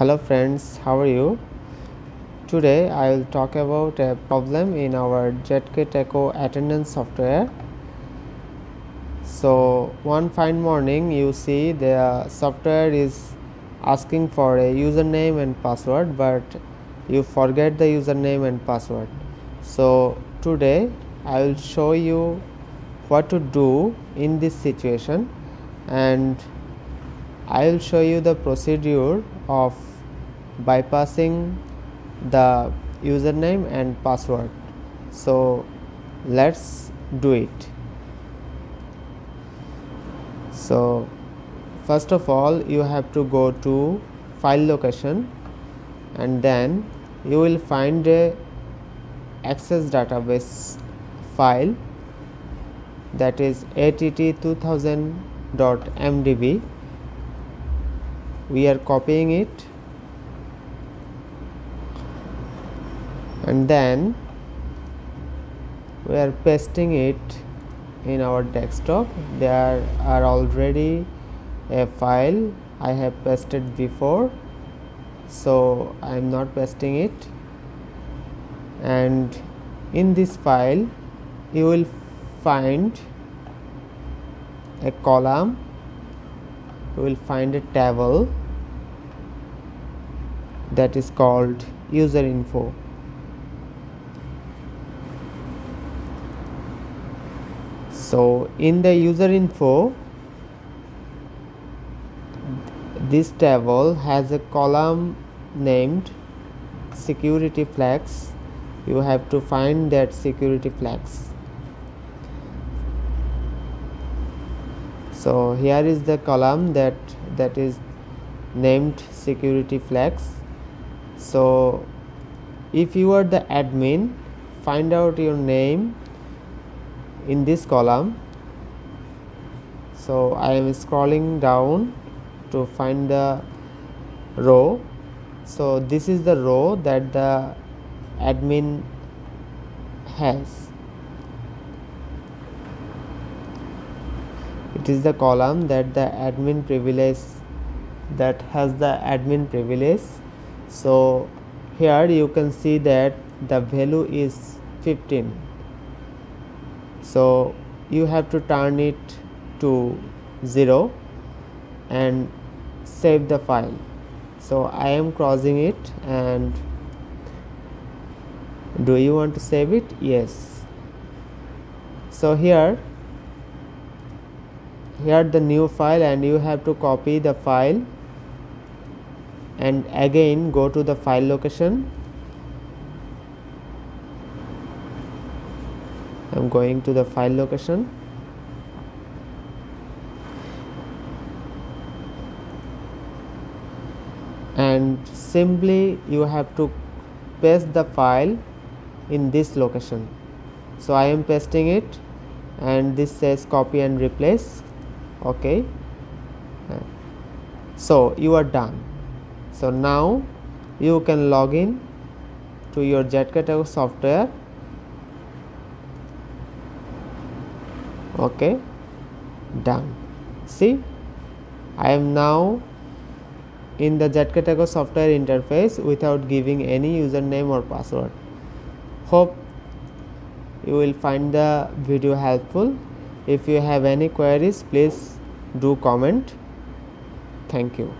hello friends. How are you? Today i will talk about a problem in our ZK Echo attendance software. So one fine morning you see the software is asking for a username and password but you forget the username and password. So today i will show you what to do in this situation and I will show you the procedure of bypassing the username and password. So let's do it. So first of all you have to go to file location and then you will find a access database file that is att2000.mdb we are copying it. And then we are pasting it in our desktop. There are already a file I have pasted before so I am not pasting it. And in this file you will find a column. You will find a table that is called user info. So in the user info this table has a column named security flags. You have to find that security flags. So here is the column that that is named security flags so if you are the admin find out your name in this column. So I am scrolling down to find the row. So this is the row that the admin has. It is the column that the admin privilege that has the admin privilege so here you can see that the value is 15 so you have to turn it to 0 and save the file. So I am crossing it and do you want to save it? Yes. So here here the new file and you have to copy the file and again go to the file location. I'm going to the file location. And simply you have to paste the file in this location. So I am pasting it and this says copy and replace. Okay. So you are done so now you can log in to your ZK software. Okay done. See I am now in the ZK software interface without giving any username or password. Hope you will find the video helpful. If you have any queries please do comment. Thank you